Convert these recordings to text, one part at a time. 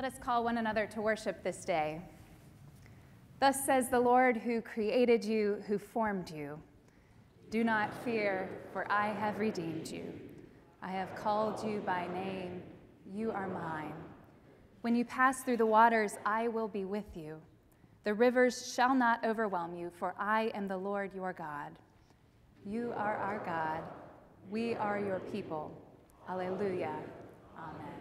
Let us call one another to worship this day. Thus says the Lord who created you, who formed you. Do not fear, for I have redeemed you. I have called you by name. You are mine. When you pass through the waters, I will be with you. The rivers shall not overwhelm you, for I am the Lord your God. You are our God. We are your people. Alleluia. Amen.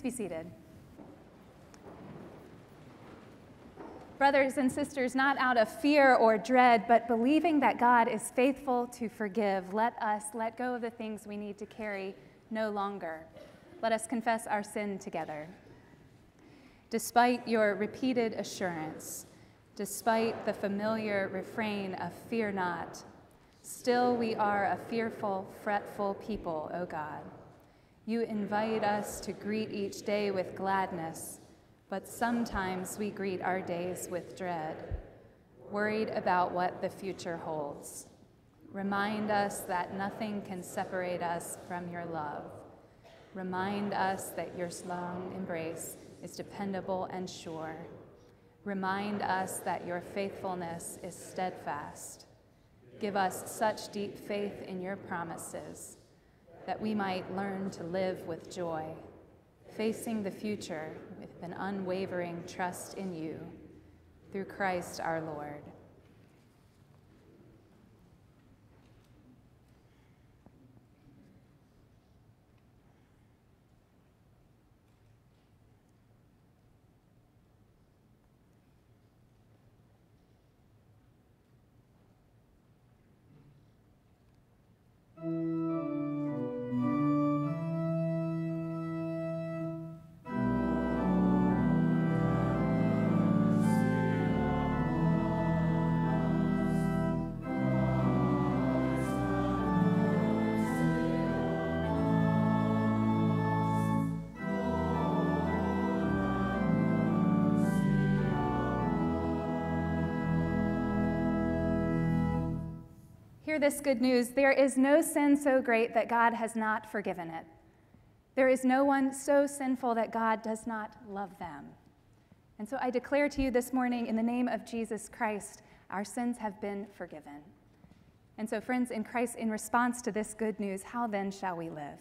Please be seated. Brothers and sisters, not out of fear or dread, but believing that God is faithful to forgive, let us let go of the things we need to carry no longer. Let us confess our sin together. Despite your repeated assurance, despite the familiar refrain of fear not, still we are a fearful, fretful people, O God. You invite us to greet each day with gladness, but sometimes we greet our days with dread, worried about what the future holds. Remind us that nothing can separate us from your love. Remind us that your long embrace is dependable and sure. Remind us that your faithfulness is steadfast. Give us such deep faith in your promises that we might learn to live with joy, facing the future with an unwavering trust in you, through Christ our Lord. This good news there is no sin so great that God has not forgiven it. There is no one so sinful that God does not love them. And so I declare to you this morning, in the name of Jesus Christ, our sins have been forgiven. And so, friends, in Christ, in response to this good news, how then shall we live?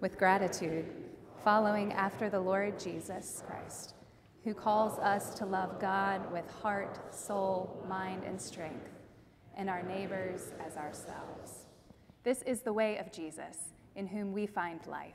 With gratitude, following after the Lord Jesus Christ, who calls us to love God with heart, soul, mind, and strength, and our neighbors as ourselves. This is the way of Jesus, in whom we find life.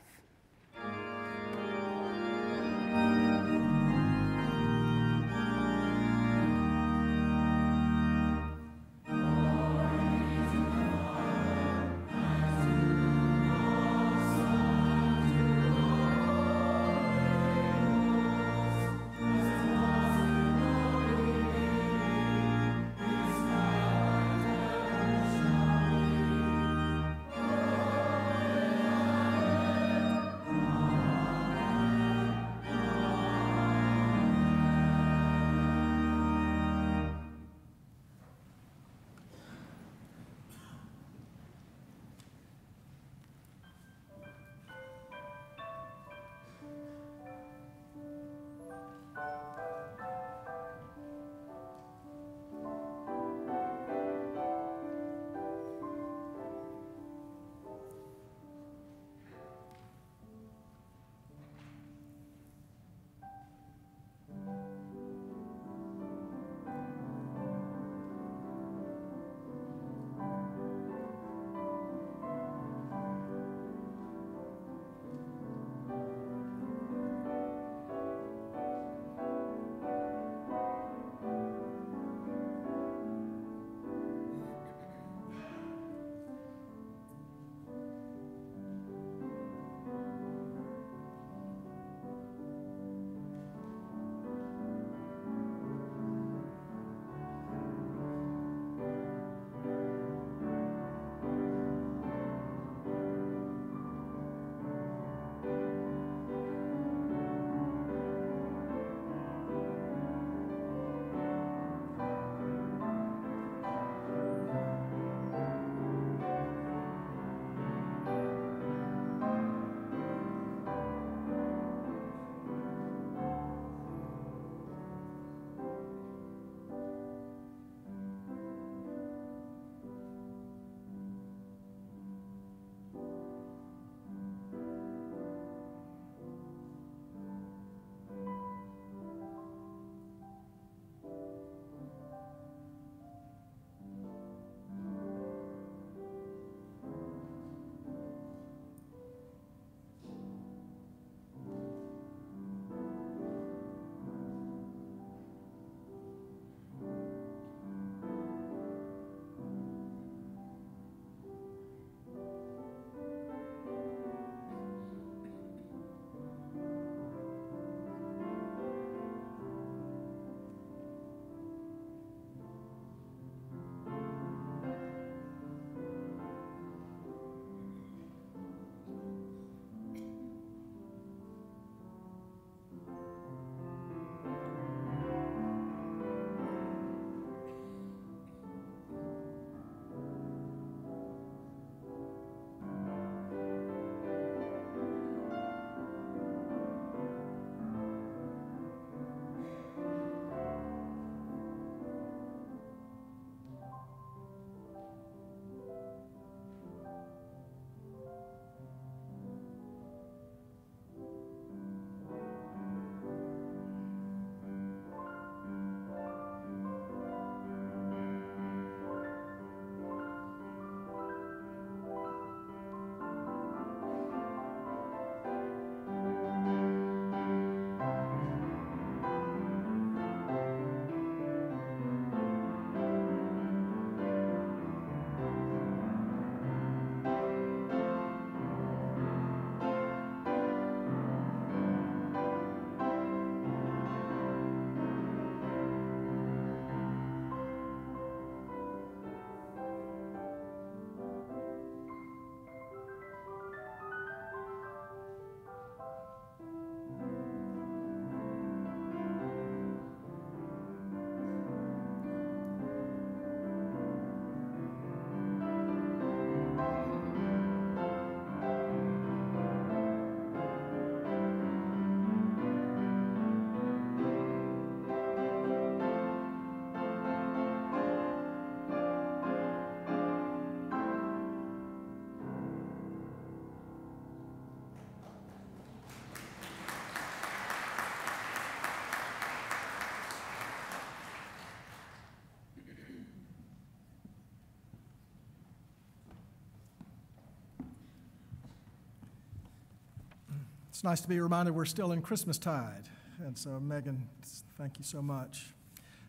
It's nice to be reminded we're still in Christmastide. And so, Megan, thank you so much.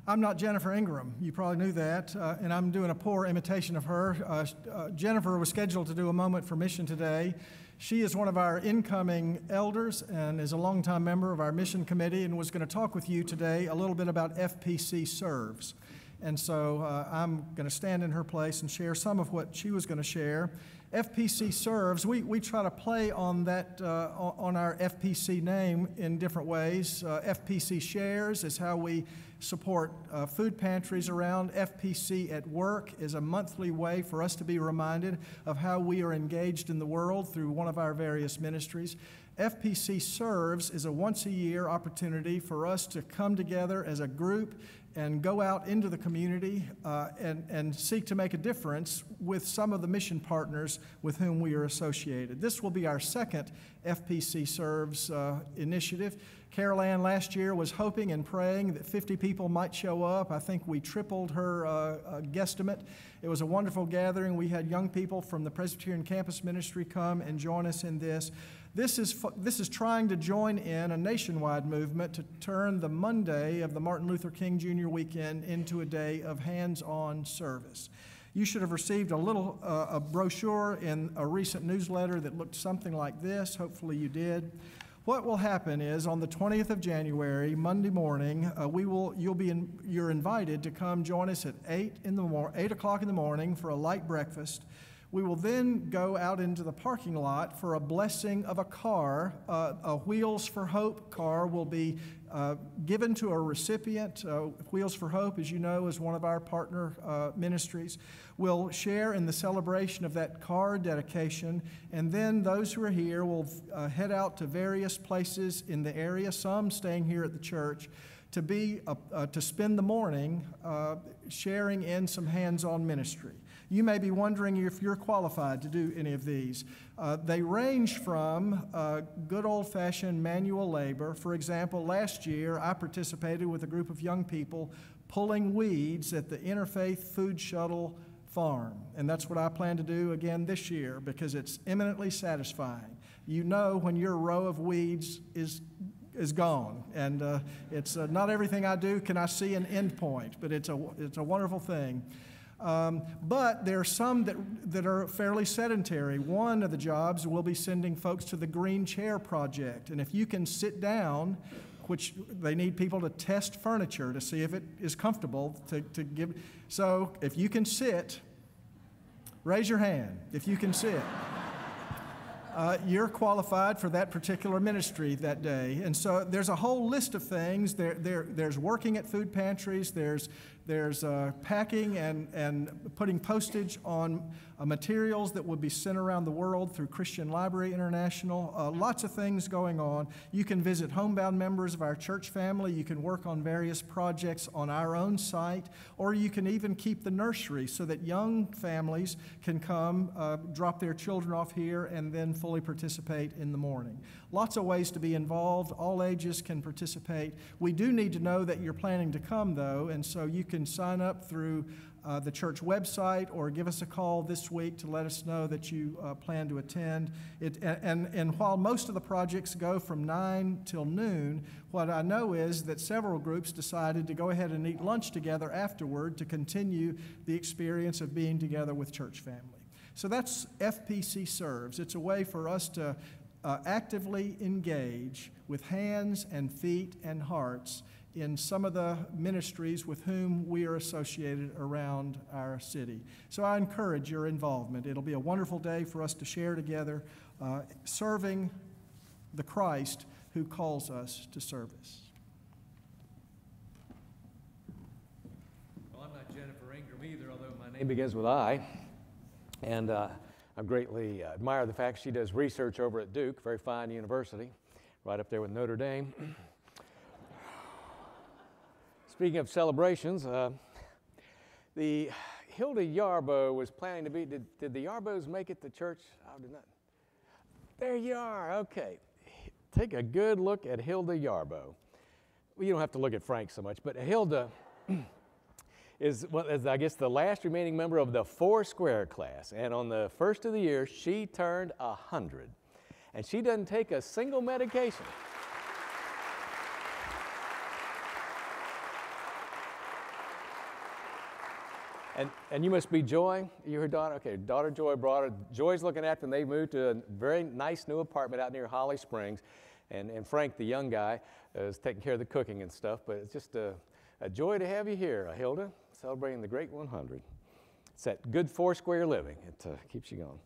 I'm not Jennifer Ingram. You probably knew that, uh, and I'm doing a poor imitation of her. Uh, uh, Jennifer was scheduled to do a moment for mission today. She is one of our incoming elders and is a longtime member of our mission committee and was going to talk with you today a little bit about FPC Serves. And so uh, I'm going to stand in her place and share some of what she was going to share. FPC serves, we, we try to play on that, uh, on our FPC name in different ways. Uh, FPC Shares is how we support uh, food pantries around. FPC at Work is a monthly way for us to be reminded of how we are engaged in the world through one of our various ministries. FPC Serves is a once a year opportunity for us to come together as a group and go out into the community uh, and, and seek to make a difference with some of the mission partners with whom we are associated. This will be our second FPC Serves uh, initiative. Carol Ann last year was hoping and praying that 50 people might show up. I think we tripled her uh, uh guesstimate. It was a wonderful gathering. We had young people from the Presbyterian Campus Ministry come and join us in this. This is, this is trying to join in a nationwide movement to turn the Monday of the Martin Luther King Jr. weekend into a day of hands on service. You should have received a little uh, a brochure in a recent newsletter that looked something like this. Hopefully, you did. What will happen is on the 20th of January, Monday morning, uh, we will you'll be in, you're invited to come join us at 8 in the mor- 8 o'clock in the morning for a light breakfast. We will then go out into the parking lot for a blessing of a car. Uh, a Wheels for Hope car will be uh, given to a recipient. Uh, Wheels for Hope, as you know, is one of our partner uh, ministries. We'll share in the celebration of that car dedication, and then those who are here will uh, head out to various places in the area, some staying here at the church to be uh, to spend the morning uh, sharing in some hands-on ministry. You may be wondering if you're qualified to do any of these. Uh, they range from uh, good old fashioned manual labor. For example, last year I participated with a group of young people pulling weeds at the Interfaith Food Shuttle farm. And that's what I plan to do again this year because it's eminently satisfying. You know when your row of weeds is is gone. And uh, it's uh, not everything I do can I see an end point, but it's a, it's a wonderful thing. Um, but there are some that, that are fairly sedentary. One of the jobs will be sending folks to the Green Chair Project. And if you can sit down, which they need people to test furniture to see if it is comfortable to, to give. So if you can sit, raise your hand if you can sit. Uh, you're qualified for that particular ministry that day. And so there's a whole list of things. There, there, there's working at food pantries, there's there's uh, packing and, and putting postage on uh, materials that will be sent around the world through Christian Library International. Uh, lots of things going on. You can visit homebound members of our church family. You can work on various projects on our own site, or you can even keep the nursery so that young families can come, uh, drop their children off here, and then fully participate in the morning. Lots of ways to be involved. All ages can participate. We do need to know that you're planning to come, though, and so you can sign up through uh, the church website or give us a call this week to let us know that you uh, plan to attend. It, and, and while most of the projects go from 9 till noon, what I know is that several groups decided to go ahead and eat lunch together afterward to continue the experience of being together with church family. So that's FPC Serves. It's a way for us to uh, actively engage with hands and feet and hearts in some of the ministries with whom we are associated around our city. So I encourage your involvement. It'll be a wonderful day for us to share together, uh, serving the Christ who calls us to service. Well, I'm not Jennifer Ingram either, although my name begins with I. And uh, I greatly uh, admire the fact she does research over at Duke, very fine university, right up there with Notre Dame. Speaking of celebrations, uh, the Hilda Yarbo was planning to be. Did, did the Yarbos make it to church? I did not. There you are. Okay. Take a good look at Hilda Yarbo. Well, you don't have to look at Frank so much, but Hilda is, well, is, I guess, the last remaining member of the four square class. And on the first of the year, she turned 100. and she doesn't take a single medication. And, and you must be Joy. You her daughter? Okay, daughter Joy brought her. Joy's looking after them. They moved to a very nice new apartment out near Holly Springs. And, and Frank, the young guy, is taking care of the cooking and stuff. But it's just a, a joy to have you here, Hilda, celebrating the great 100. It's that good four square living. It uh, keeps you going.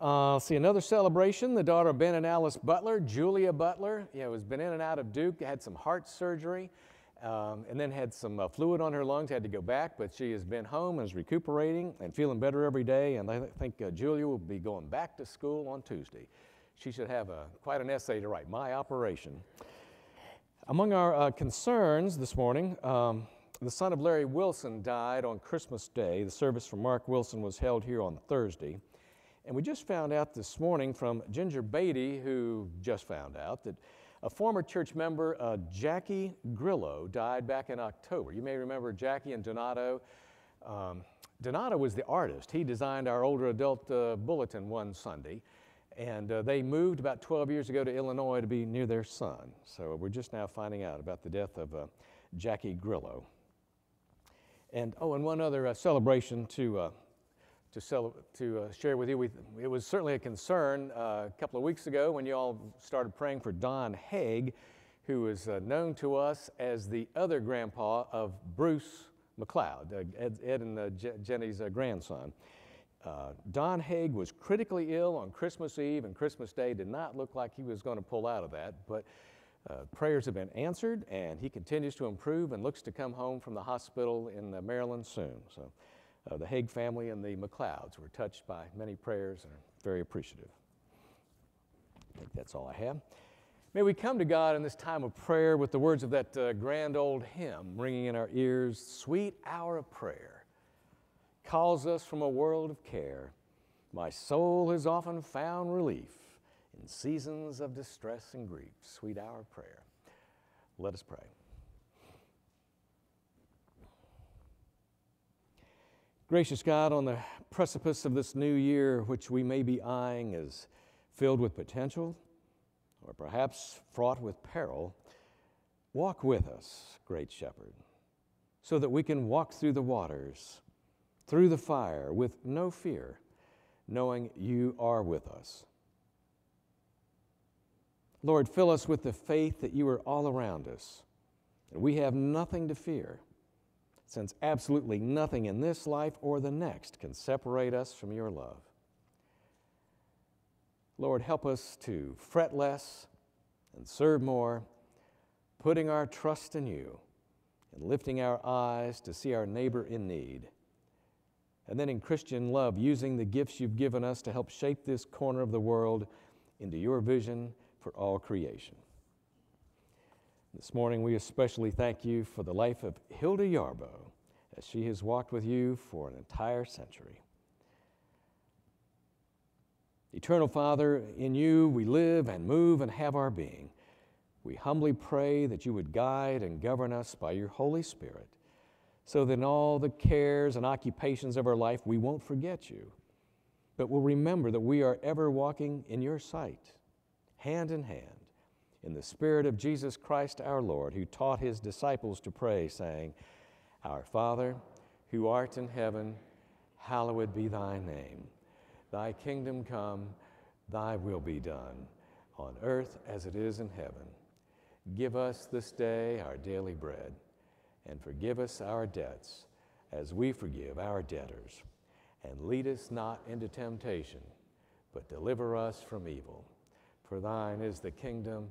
Uh, see another celebration. The daughter of Ben and Alice Butler, Julia Butler, know, has been in and out of Duke, had some heart surgery um, and then had some uh, fluid on her lungs, had to go back, but she has been home and is recuperating and feeling better every day. And I think uh, Julia will be going back to school on Tuesday. She should have a, quite an essay to write, My Operation. Among our uh, concerns this morning, um, the son of Larry Wilson died on Christmas Day. The service for Mark Wilson was held here on Thursday. And we just found out this morning from Ginger Beatty, who just found out that a former church member, uh, Jackie Grillo, died back in October. You may remember Jackie and Donato. Um, Donato was the artist. He designed our older adult uh, bulletin one Sunday. And uh, they moved about 12 years ago to Illinois to be near their son. So we're just now finding out about the death of uh, Jackie Grillo. And oh, and one other uh, celebration to uh, to, sell, to uh, share with you. We, it was certainly a concern uh, a couple of weeks ago when you all started praying for Don Haig, who is uh, known to us as the other grandpa of Bruce McLeod, uh, Ed, Ed, and uh, Jenny's uh, grandson. Don Haig was critically ill on Christmas Eve, and Christmas Day did not look like he was going to pull out of that, but prayers have been answered, and he continues to improve and looks to come home from the hospital in Maryland soon. So uh, the Haig family and the McLeods were touched by many prayers and are very appreciative. I think that's all I have. May we come to God in this time of prayer with the words of that uh, grand old hymn ringing in our ears Sweet hour of prayer calls us from a world of care. My soul has often found relief in seasons of distress and grief. Sweet hour of prayer. Let us pray. Gracious God, on the precipice of this new year, which we may be eyeing as filled with potential or perhaps fraught with peril, walk with us, great shepherd, so that we can walk through the waters, through the fire, with no fear, knowing you are with us. Lord, fill us with the faith that you are all around us, and we have nothing to fear since absolutely nothing in this life or the next can separate us from your love. Lord, help us to fret less and serve more, putting our trust in you and lifting our eyes to see our neighbor in need. And then in Christian love, using the gifts you've given us to help shape this corner of the world into your vision for all creation. This morning, we especially thank you for the life of Hilda Yarbo as she has walked with you for an entire century. Eternal Father, in you we live and move and have our being. We humbly pray that you would guide and govern us by your Holy Spirit, so that in all the cares and occupations of our life we won't forget you, but will remember that we are ever walking in your sight, hand in hand in the Spirit of Jesus Christ our Lord, who taught his disciples to pray, saying, Our Father, who art in heaven, hallowed be thy name. Thy kingdom come, thy will be done, on earth as it is in heaven. Give us this day our daily bread, and forgive us our debts as we forgive our debtors. And lead us not into temptation, but deliver us from evil. For thine is the kingdom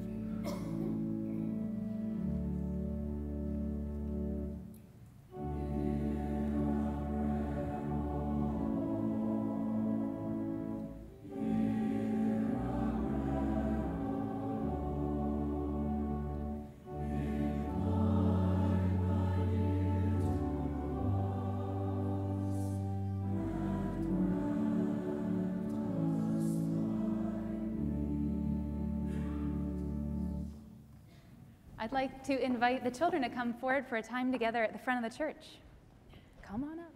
To invite the children to come forward for a time together at the front of the church. Come on up.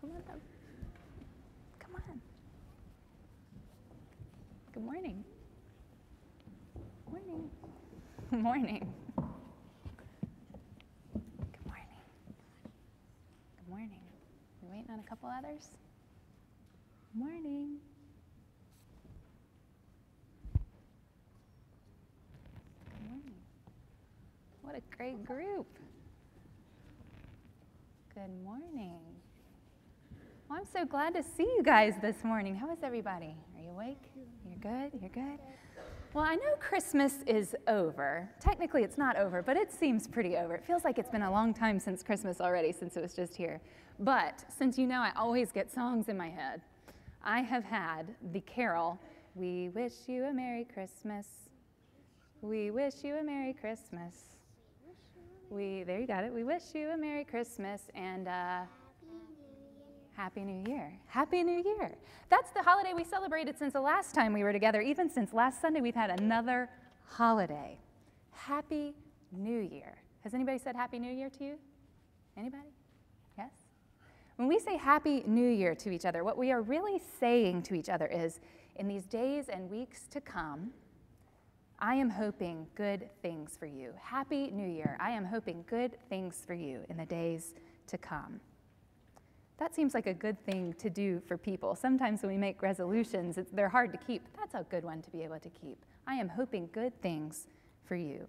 Come on up. Come on. Good morning. Morning. Morning. Good morning. Good morning. You waiting on a couple others? Morning. Good morning. What a great group. Good morning. Well, I'm so glad to see you guys this morning. How is everybody? Are you awake? You're good? You're good? Well, I know Christmas is over. Technically, it's not over, but it seems pretty over. It feels like it's been a long time since Christmas already, since it was just here. But since you know I always get songs in my head, I have had the carol, We Wish You a Merry Christmas. We wish you a Merry Christmas. We, there you got it. We wish you a Merry Christmas and uh, Happy New Year. Happy New Year. That's the holiday we celebrated since the last time we were together. Even since last Sunday, we've had another holiday. Happy New Year. Has anybody said Happy New Year to you? Anybody? Yes? When we say Happy New Year to each other, what we are really saying to each other is in these days and weeks to come, I am hoping good things for you. Happy New Year. I am hoping good things for you in the days to come. That seems like a good thing to do for people. Sometimes when we make resolutions, they're hard to keep. That's a good one to be able to keep. I am hoping good things for you.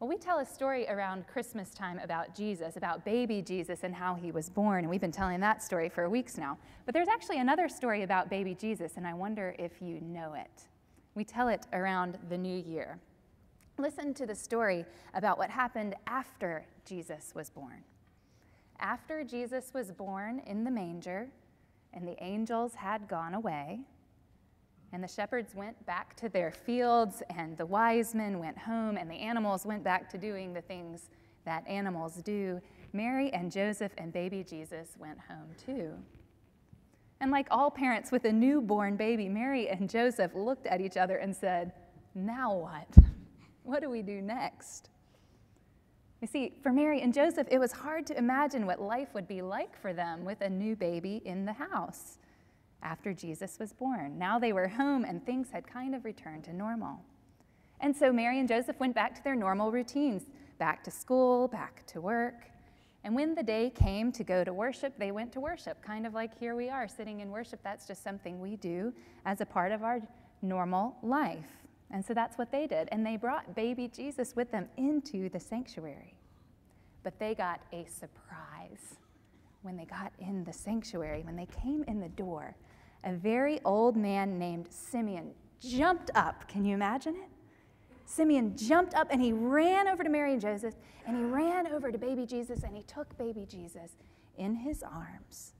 Well, we tell a story around Christmas time about Jesus, about baby Jesus and how he was born, and we've been telling that story for weeks now. But there's actually another story about baby Jesus, and I wonder if you know it. We tell it around the new year. Listen to the story about what happened after Jesus was born. After Jesus was born in the manger, and the angels had gone away, and the shepherds went back to their fields, and the wise men went home, and the animals went back to doing the things that animals do. Mary and Joseph and baby Jesus went home too. And like all parents with a newborn baby, Mary and Joseph looked at each other and said, Now what? What do we do next? You see, for Mary and Joseph, it was hard to imagine what life would be like for them with a new baby in the house after Jesus was born. Now they were home and things had kind of returned to normal. And so Mary and Joseph went back to their normal routines back to school, back to work. And when the day came to go to worship, they went to worship, kind of like here we are sitting in worship. That's just something we do as a part of our normal life. And so that's what they did. And they brought baby Jesus with them into the sanctuary. But they got a surprise when they got in the sanctuary. When they came in the door, a very old man named Simeon jumped up. Can you imagine it? Simeon jumped up and he ran over to Mary and Joseph and he ran over to baby Jesus and he took baby Jesus in his arms.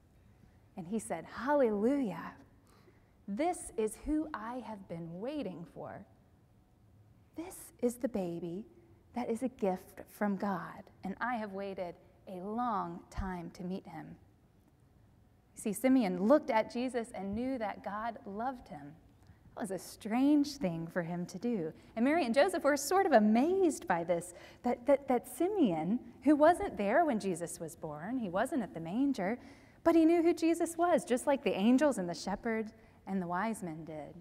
And he said, Hallelujah. This is who I have been waiting for. This is the baby that is a gift from God, and I have waited a long time to meet him. See, Simeon looked at Jesus and knew that God loved him was a strange thing for him to do. And Mary and Joseph were sort of amazed by this that, that, that Simeon, who wasn't there when Jesus was born, he wasn't at the manger, but he knew who Jesus was, just like the angels and the shepherds and the wise men did.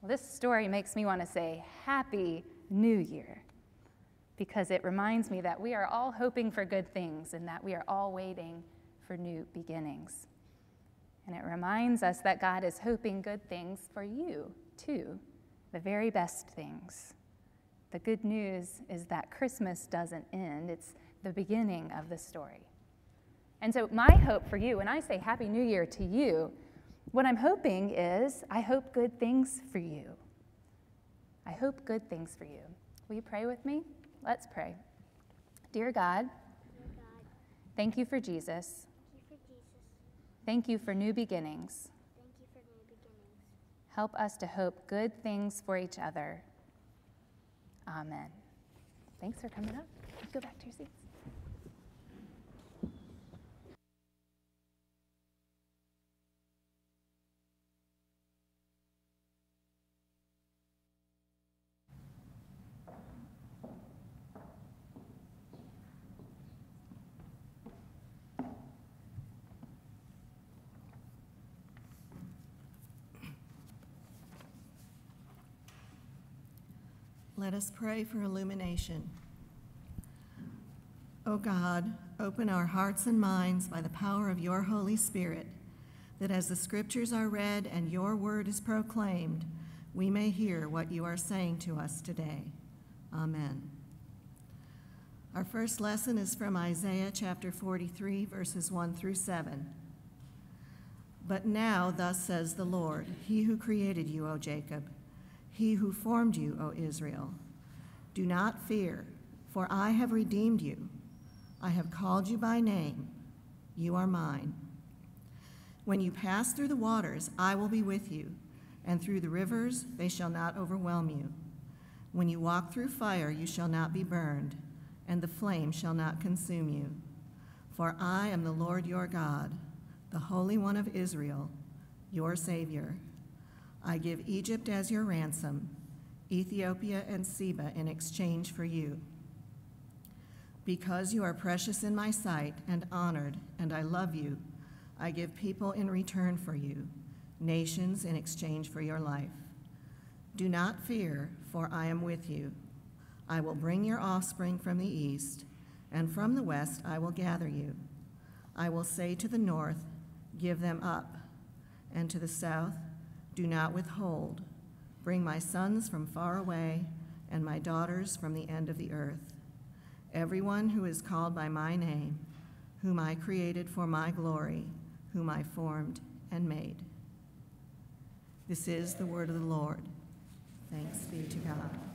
Well, this story makes me want to say, Happy New Year, because it reminds me that we are all hoping for good things and that we are all waiting for new beginnings. And it reminds us that God is hoping good things for you, too, the very best things. The good news is that Christmas doesn't end, it's the beginning of the story. And so, my hope for you, when I say Happy New Year to you, what I'm hoping is I hope good things for you. I hope good things for you. Will you pray with me? Let's pray. Dear God, Dear God thank you for Jesus. Thank you for new beginnings. Thank you for new beginnings. Help us to hope good things for each other. Amen. Thanks for coming up. Go back to your seats. Let us pray for illumination. O God, open our hearts and minds by the power of your Holy Spirit, that as the scriptures are read and your word is proclaimed, we may hear what you are saying to us today. Amen. Our first lesson is from Isaiah chapter 43, verses 1 through 7. But now, thus says the Lord, He who created you, O Jacob, He who formed you, O Israel, do not fear, for I have redeemed you. I have called you by name. You are mine. When you pass through the waters, I will be with you, and through the rivers, they shall not overwhelm you. When you walk through fire, you shall not be burned, and the flame shall not consume you. For I am the Lord your God, the Holy One of Israel, your Savior. I give Egypt as your ransom, Ethiopia and Seba in exchange for you. Because you are precious in my sight and honored, and I love you, I give people in return for you, nations in exchange for your life. Do not fear, for I am with you. I will bring your offspring from the east, and from the west I will gather you. I will say to the north, Give them up, and to the south, Do not withhold. Bring my sons from far away, and my daughters from the end of the earth. Everyone who is called by my name, whom I created for my glory, whom I formed and made. This is the word of the Lord. Thanks be to God.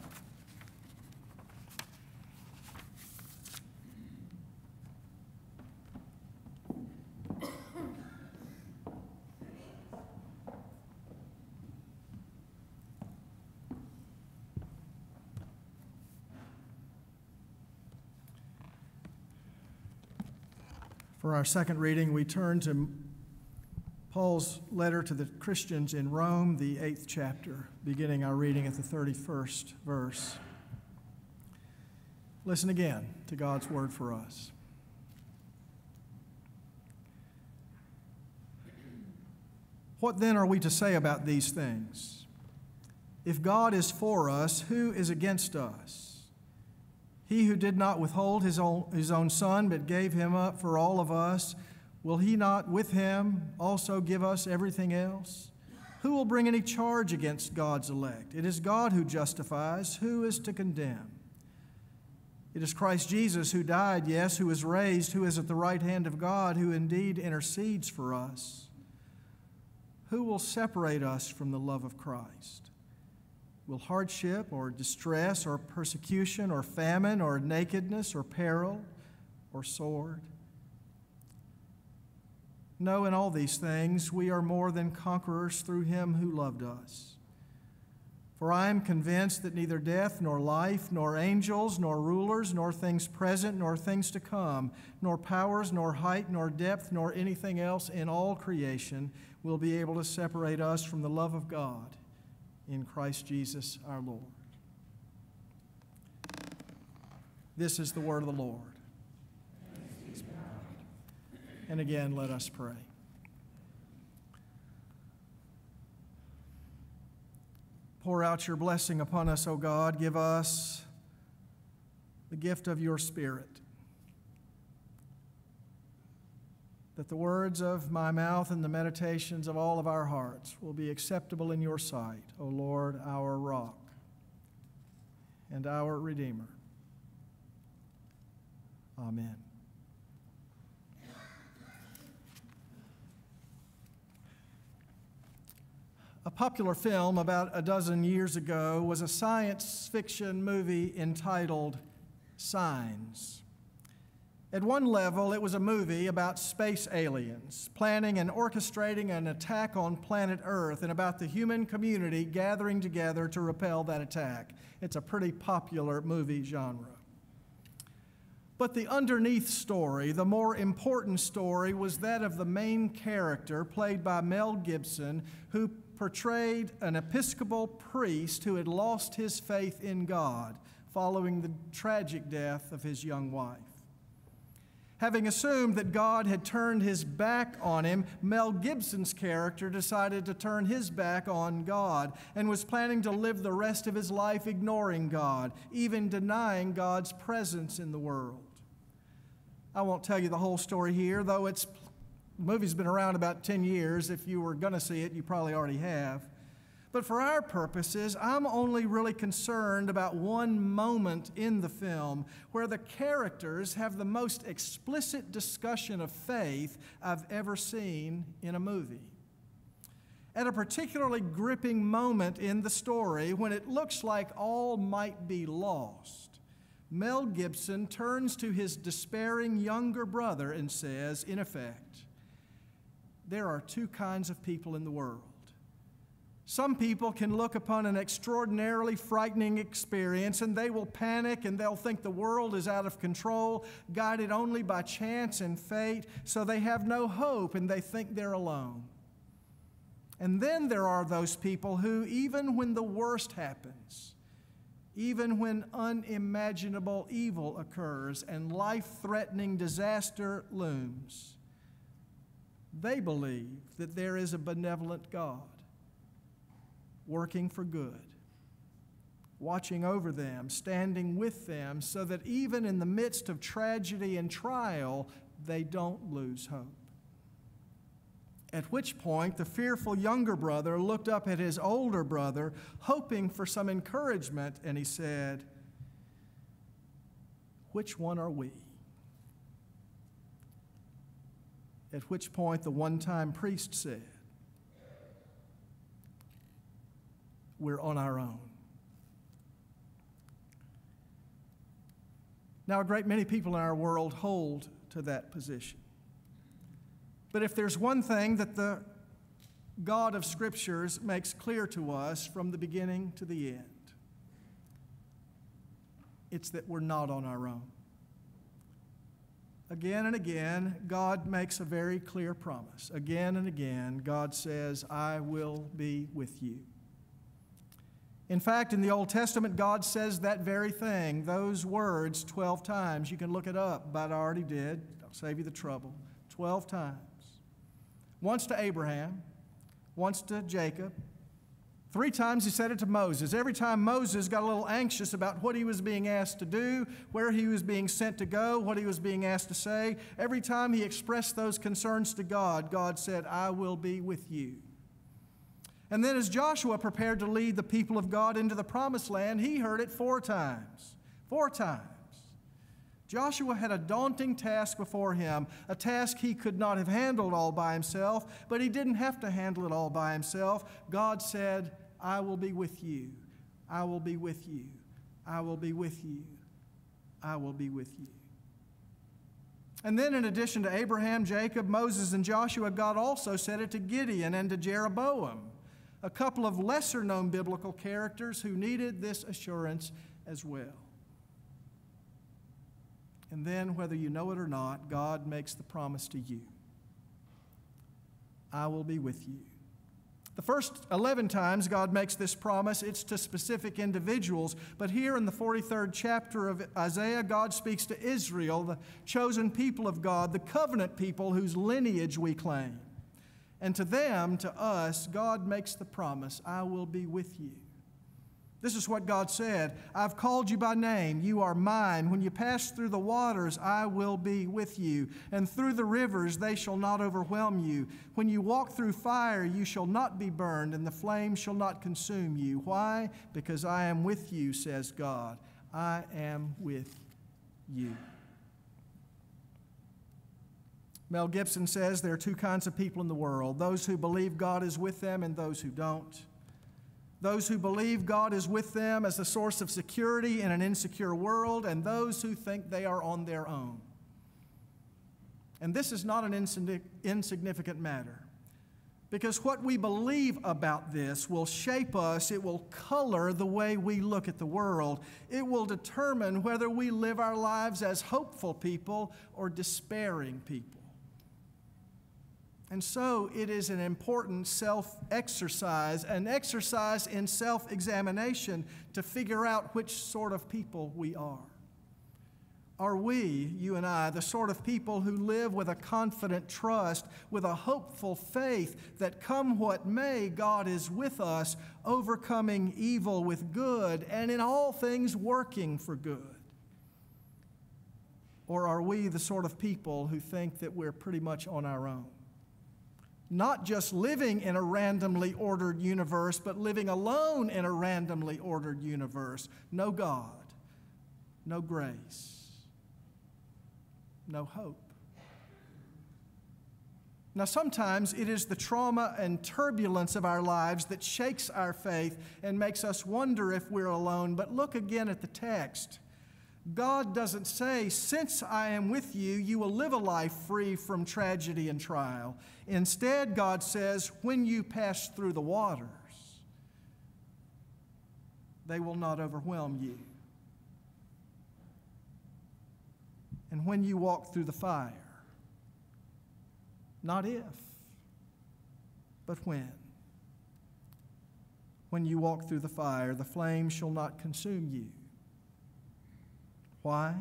For our second reading, we turn to Paul's letter to the Christians in Rome, the eighth chapter, beginning our reading at the 31st verse. Listen again to God's word for us. What then are we to say about these things? If God is for us, who is against us? He who did not withhold his own, his own son, but gave him up for all of us, will he not with him also give us everything else? Who will bring any charge against God's elect? It is God who justifies. Who is to condemn? It is Christ Jesus who died, yes, who is raised, who is at the right hand of God, who indeed intercedes for us. Who will separate us from the love of Christ? Will hardship or distress or persecution or famine or nakedness or peril or sword? No, in all these things we are more than conquerors through him who loved us. For I am convinced that neither death, nor life, nor angels, nor rulers, nor things present, nor things to come, nor powers, nor height, nor depth, nor anything else in all creation will be able to separate us from the love of God in Christ Jesus our Lord. This is the word of the Lord. And again, let us pray. Pour out your blessing upon us, O God. Give us the gift of your Spirit. That the words of my mouth and the meditations of all of our hearts will be acceptable in your sight, O Lord, our rock and our Redeemer. Amen. A popular film about a dozen years ago was a science fiction movie entitled Signs. At one level, it was a movie about space aliens planning and orchestrating an attack on planet Earth and about the human community gathering together to repel that attack. It's a pretty popular movie genre. But the underneath story, the more important story, was that of the main character, played by Mel Gibson, who portrayed an Episcopal priest who had lost his faith in God following the tragic death of his young wife. Having assumed that God had turned his back on him, Mel Gibson's character decided to turn his back on God and was planning to live the rest of his life ignoring God, even denying God's presence in the world. I won't tell you the whole story here, though it's the movie's been around about 10 years. If you were going to see it, you probably already have. But for our purposes, I'm only really concerned about one moment in the film where the characters have the most explicit discussion of faith I've ever seen in a movie. At a particularly gripping moment in the story, when it looks like all might be lost, Mel Gibson turns to his despairing younger brother and says, in effect, There are two kinds of people in the world some people can look upon an extraordinarily frightening experience and they will panic and they'll think the world is out of control, guided only by chance and fate, so they have no hope and they think they're alone. And then there are those people who, even when the worst happens, even when unimaginable evil occurs and life threatening disaster looms, they believe that there is a benevolent God working for good, watching over them, standing with them, so that even in the midst of tragedy and trial, they don't lose hope. At which point, the fearful younger brother looked up at his older brother, hoping for some encouragement, and he said, Which one are we? At which point, the one time priest said, we're on our own. Now, a great many people in our world hold to that position. But if there's one thing that the God of Scriptures makes clear to us from the beginning to the end, it's that we're not on our own. Again and again, God makes a very clear promise. Again and again, God says, I will be with you. In fact, in the Old Testament, God says that very thing, those words, 12 times. You can look it up, but I already did. I'll save you the trouble. 12 times. Once to Abraham, once to Jacob. Three times he said it to Moses. Every time Moses got a little anxious about what he was being asked to do, where he was being sent to go, what he was being asked to say, every time he expressed those concerns to God, God said, I will be with you. And then, as Joshua prepared to lead the people of God into the promised land, he heard it four times. Four times. Joshua had a daunting task before him, a task he could not have handled all by himself, but he didn't have to handle it all by himself. God said, I will be with you. I will be with you. I will be with you. I will be with you. And then, in addition to Abraham, Jacob, Moses, and Joshua, God also said it to Gideon and to Jeroboam a couple of lesser known biblical characters who needed this assurance as well. And then, whether you know it or not, God makes the promise to you I will be with you. The first 11 times God makes this promise, it's to specific individuals. But here in the 43rd chapter of Isaiah, God speaks to Israel, the chosen people of God, the covenant people whose lineage we claim. And to them, to us, God makes the promise I will be with you. This is what God said I've called you by name. You are mine. When you pass through the waters, I will be with you. And through the rivers, they shall not overwhelm you. When you walk through fire, you shall not be burned, and the flame shall not consume you. Why? Because I am with you, says God. I am with you. Mel Gibson says there are two kinds of people in the world those who believe God is with them and those who don't. Those who believe God is with them as a source of security in an insecure world, and those who think they are on their own. And this is not an insignificant matter. Because what we believe about this will shape us, it will color the way we look at the world. It will determine whether we live our lives as hopeful people or despairing people. And so it is an important self exercise, an exercise in self examination to figure out which sort of people we are. Are we, you and I, the sort of people who live with a confident trust, with a hopeful faith that come what may, God is with us, overcoming evil with good, and in all things working for good? Or are we the sort of people who think that we're pretty much on our own? Not just living in a randomly ordered universe, but living alone in a randomly ordered universe. No God, no grace no hope. Now, sometimes it is the trauma and turbulence of our lives that shakes our faith and makes us wonder if we're alone. But look again at the text. God doesn't say, Since I am with you, you will live a life free from tragedy and trial. Instead, God says, When you pass through the waters, they will not overwhelm you. and when you walk through the fire. Not if, but when. When you walk through the fire, the flame shall not consume you. Why?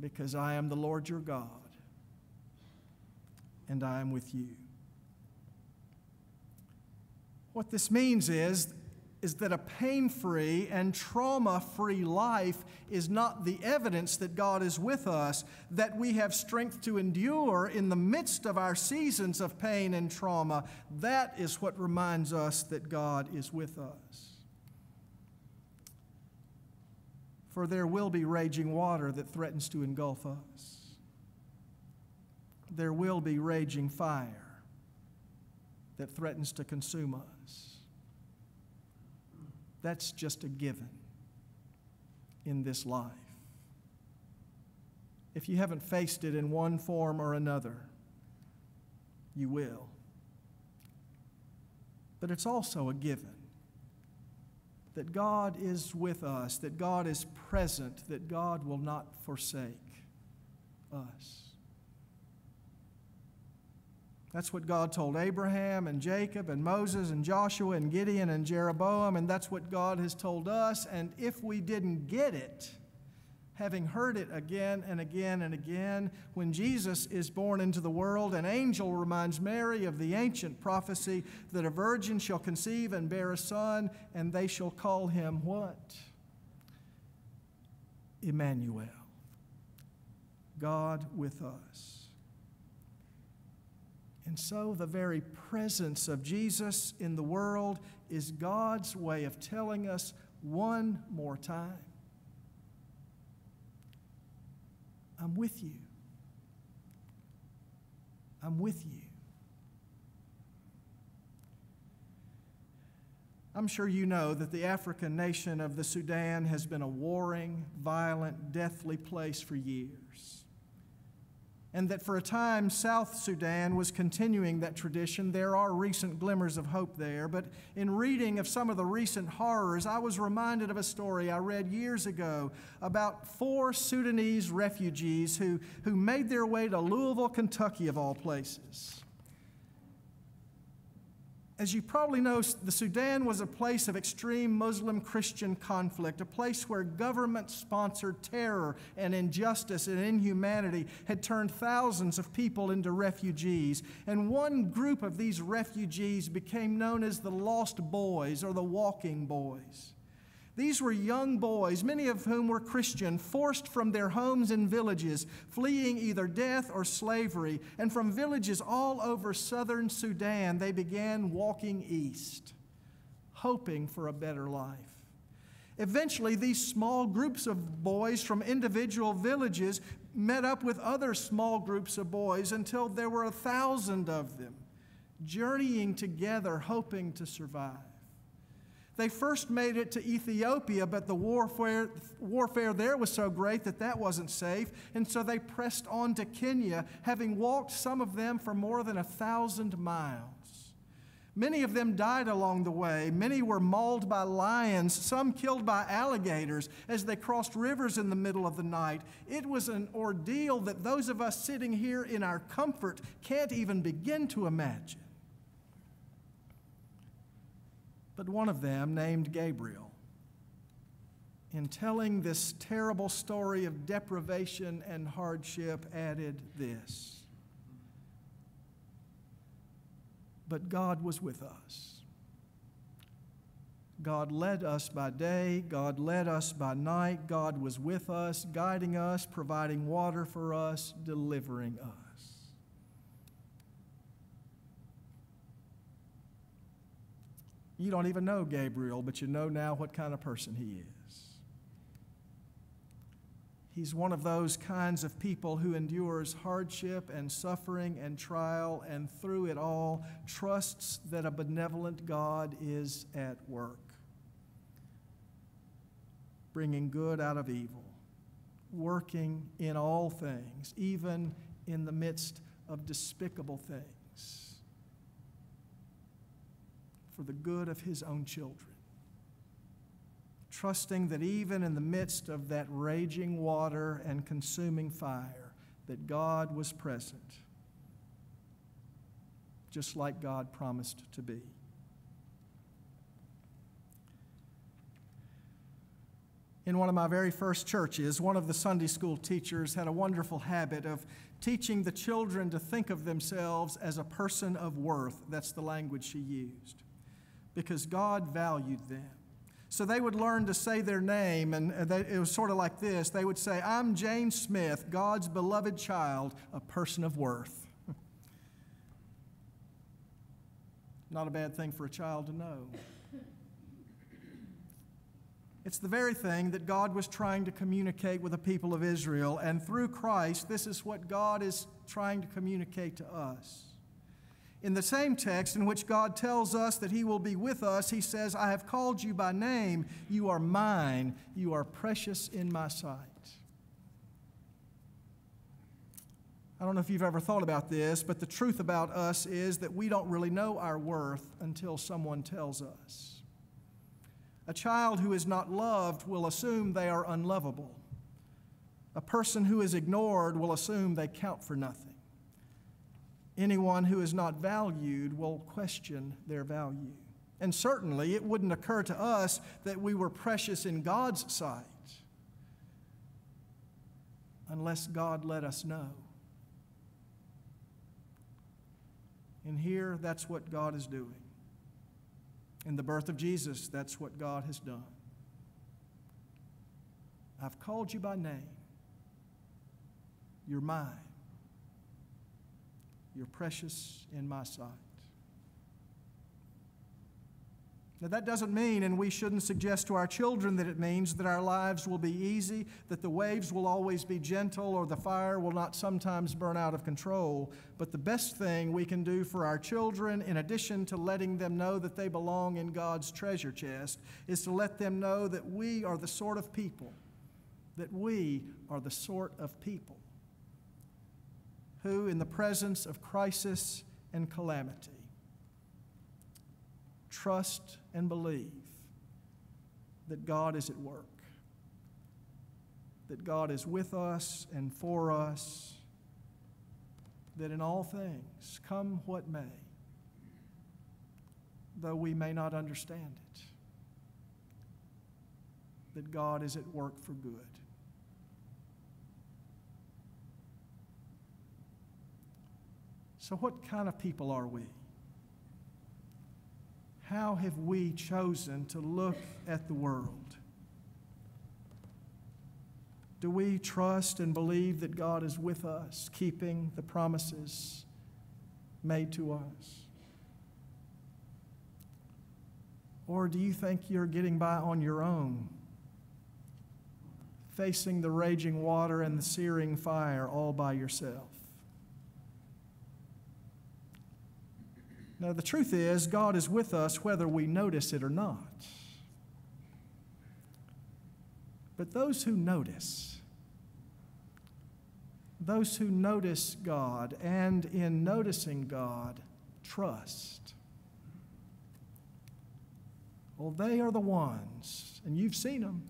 Because I am the Lord your God, and I am with you. What this means is is that a pain free and trauma free life is not the evidence that God is with us, that we have strength to endure in the midst of our seasons of pain and trauma. That is what reminds us that God is with us. For there will be raging water that threatens to engulf us. There will be raging fire that threatens to consume us. That's just a given in this life. If you haven't faced it in one form or another, you will. But it's also a given that God is with us, that God is present, that God will not forsake us. That's what God told Abraham and Jacob and Moses and Joshua and Gideon and Jeroboam, and that's what God has told us. And if we didn't get it, having heard it again and again and again, when Jesus is born into the world, an angel reminds Mary of the ancient prophecy that a virgin shall conceive and bear a son, and they shall call him what? Emmanuel, God with us. And so, the very presence of Jesus in the world is God's way of telling us one more time I'm with you. I'm with you. I'm sure you know that the African nation of the Sudan has been a warring, violent, deathly place for years and that for a time South Sudan was continuing that tradition. There are recent glimmers of hope there, but in reading of some of the recent horrors, I was reminded of a story I read years ago about four Sudanese refugees who, who made their way to Louisville, Kentucky, of all places. As you probably know, the Sudan was a place of extreme Muslim Christian conflict, a place where government sponsored terror and injustice and inhumanity had turned thousands of people into refugees. And one group of these refugees became known as the Lost Boys or the Walking Boys. These were young boys, many of whom were Christian, forced from their homes and villages, fleeing either death or slavery. And from villages all over southern Sudan, they began walking east, hoping for a better life. Eventually, these small groups of boys from individual villages met up with other small groups of boys until there were a thousand of them, journeying together, hoping to survive. They first made it to Ethiopia, but the warfare, warfare there was so great that that wasn't safe. And so they pressed on to Kenya, having walked some of them for more than a thousand miles. Many of them died along the way. Many were mauled by lions, some killed by alligators as they crossed rivers in the middle of the night. It was an ordeal that those of us sitting here in our comfort can't even begin to imagine. But one of them, named Gabriel, in telling this terrible story of deprivation and hardship, added this But God was with us. God led us by day, God led us by night, God was with us, guiding us, providing water for us, delivering us. You don't even know Gabriel, but you know now what kind of person he is. He's one of those kinds of people who endures hardship and suffering and trial, and through it all, trusts that a benevolent God is at work, bringing good out of evil, working in all things, even in the midst of despicable things for the good of his own children. Trusting that even in the midst of that raging water and consuming fire, that God was present, just like God promised to be. In one of my very first churches, one of the Sunday school teachers had a wonderful habit of teaching the children to think of themselves as a person of worth. That's the language she used because God valued them. So they would learn to say their name, and they, it was sort of like this. They would say, I'm Jane Smith, God's beloved child, a person of worth. Not a bad thing for a child to know. It's the very thing that God was trying to communicate with the people of Israel, and through Christ, this is what God is trying to communicate to us. In the same text in which God tells us that He will be with us, He says, I have called you by name. You are mine. You are precious in my sight. I don't know if you've ever thought about this, but the truth about us is that we don't really know our worth until someone tells us. A child who is not loved will assume they are unlovable. A person who is ignored will assume they count for nothing. Anyone who is not valued will question their value. And certainly, it wouldn't occur to us that we were precious in God's sight unless God let us know. And here, that's what God is doing. In the birth of Jesus, that's what God has done. I've called you by name. You're mine. You're precious in my sight. Now, that doesn't mean, and we shouldn't suggest to our children that it means that our lives will be easy, that the waves will always be gentle, or the fire will not sometimes burn out of control. But the best thing we can do for our children, in addition to letting them know that they belong in God's treasure chest, is to let them know that we are the sort of people, that we are the sort of people who, in the presence of crisis and calamity, trust and believe that God is at work, that God is with us and for us, that in all things, come what may, though we may not understand it, that God is at work for good. So, what kind of people are we? How have we chosen to look at the world? Do we trust and believe that God is with us, keeping the promises made to us? Or do you think you're getting by on your own, facing the raging water and the searing fire all by yourself? Now, the truth is, God is with us whether we notice it or not. But those who notice, those who notice God and in noticing God, trust. Well, they are the ones, and you've seen them.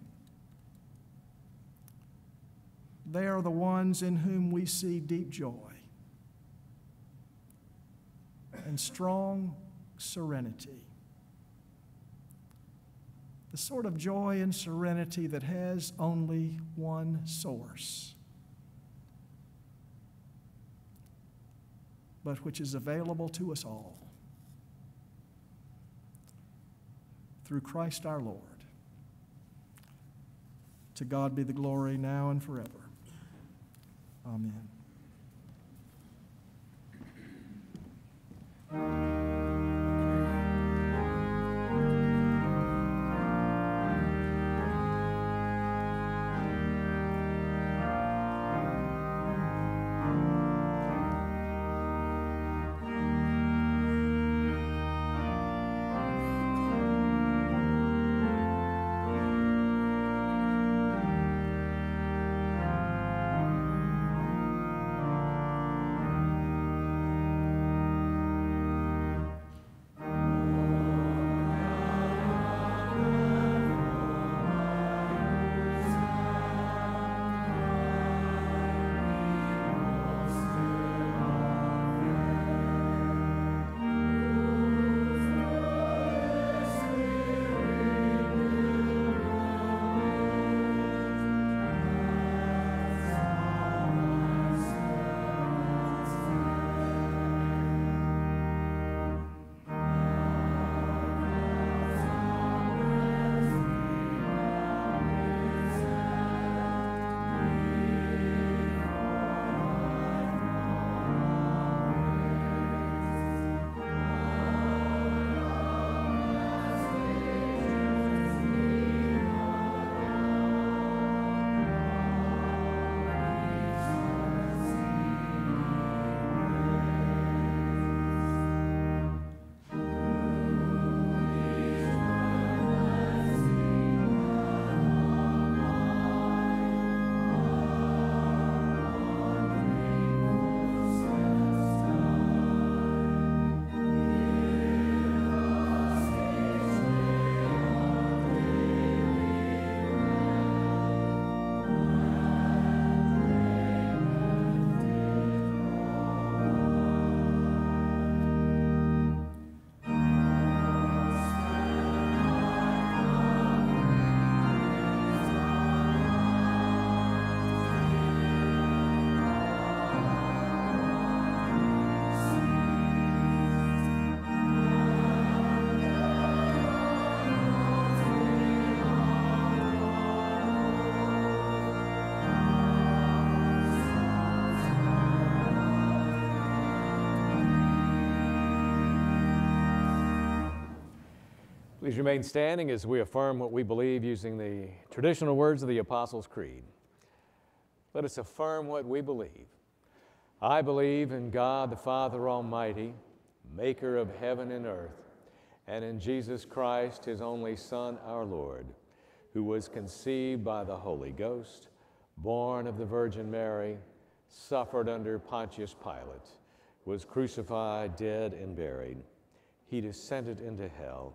They are the ones in whom we see deep joy and strong serenity. the sort of joy and serenity that has only one source, but which is available to us all through Christ our Lord. To God be the glory now and forever. Amen. Thank you. Please remain standing as we affirm what we believe using the traditional words of the Apostles' Creed. Let us affirm what we believe. I believe in God the Father Almighty, maker of heaven and earth, and in Jesus Christ, his only Son, our Lord, who was conceived by the Holy Ghost, born of the Virgin Mary, suffered under Pontius Pilate, was crucified, dead, and buried. He descended into hell.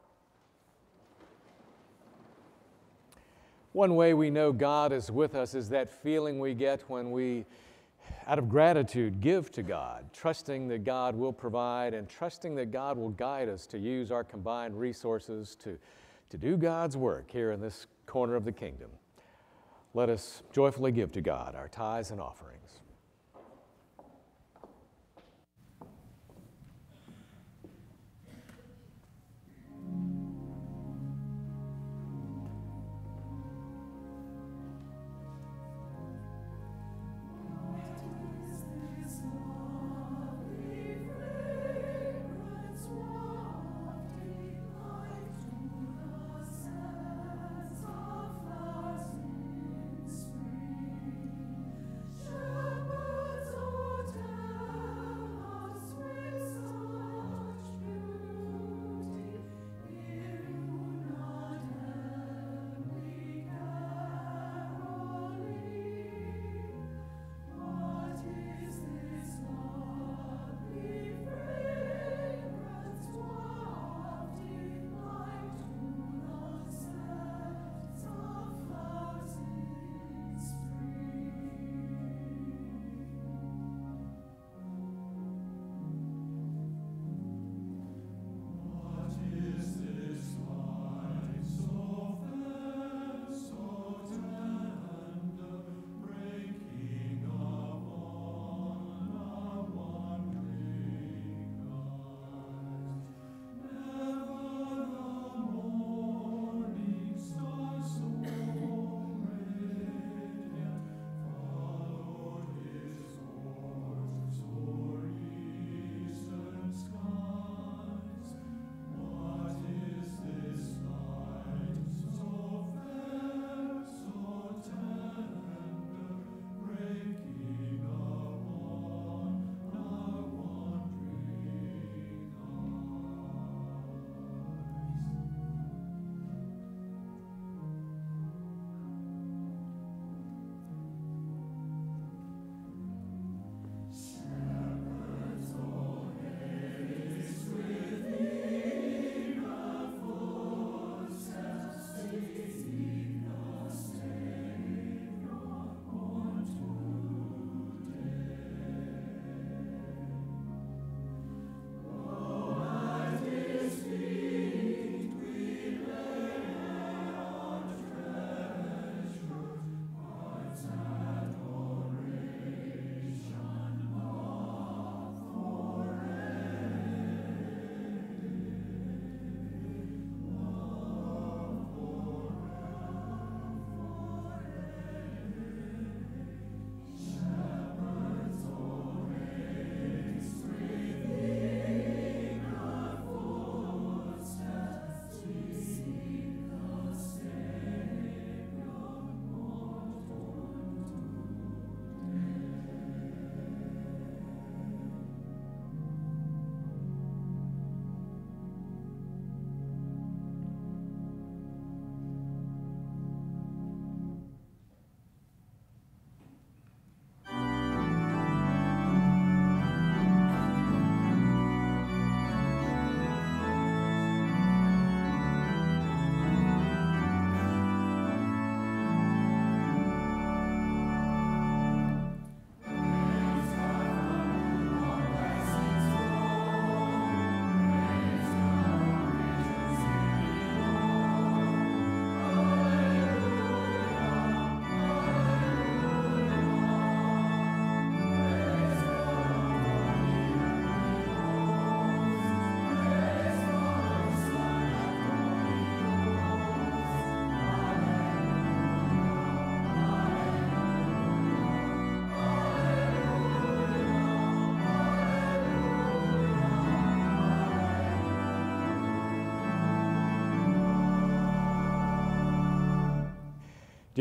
One way we know God is with us is that feeling we get when we, out of gratitude, give to God, trusting that God will provide and trusting that God will guide us to use our combined resources to, to do God's work here in this corner of the kingdom. Let us joyfully give to God our tithes and offerings.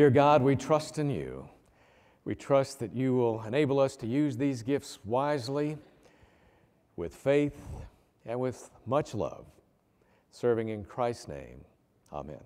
Dear God, we trust in you. We trust that you will enable us to use these gifts wisely, with faith, and with much love, serving in Christ's name. Amen.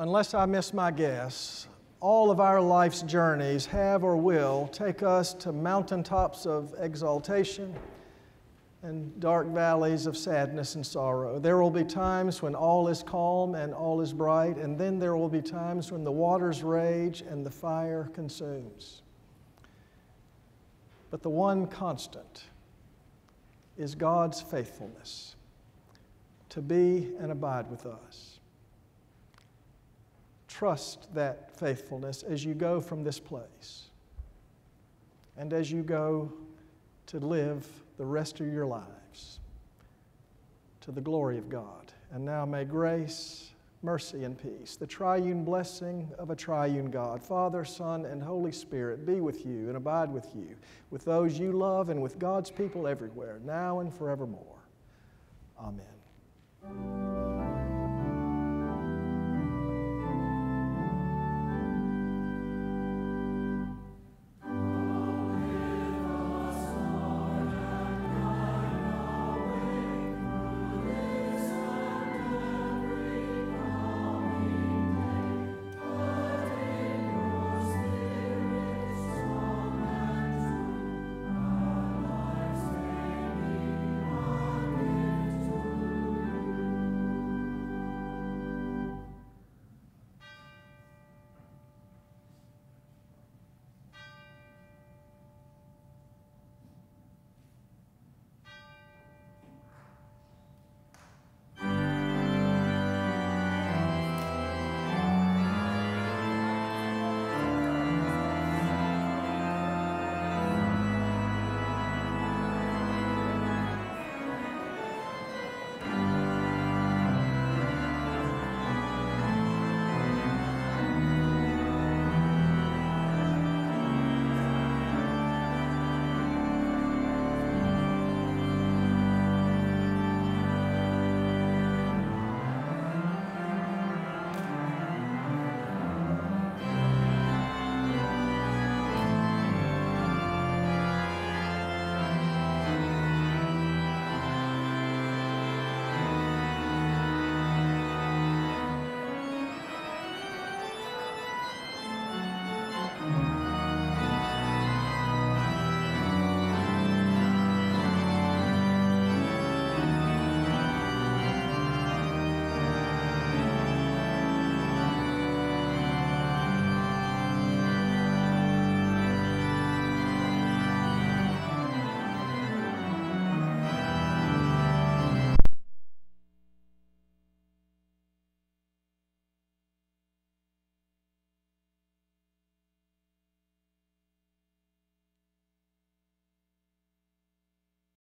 Unless I miss my guess, all of our life's journeys have or will take us to mountaintops of exaltation and dark valleys of sadness and sorrow. There will be times when all is calm and all is bright, and then there will be times when the waters rage and the fire consumes. But the one constant is God's faithfulness to be and abide with us. Trust that faithfulness as you go from this place and as you go to live the rest of your lives to the glory of God. And now may grace, mercy, and peace, the triune blessing of a triune God, Father, Son, and Holy Spirit, be with you and abide with you, with those you love, and with God's people everywhere, now and forevermore. Amen.